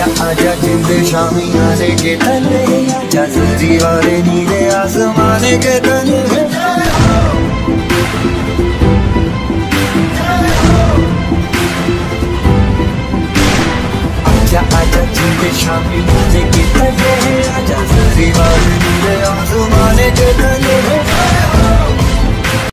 आजा आजा, जिंद शामी आने के तले। आजा सजी वाले नीले आसमाने के तले। आजा आजा, जिंद शामी आने के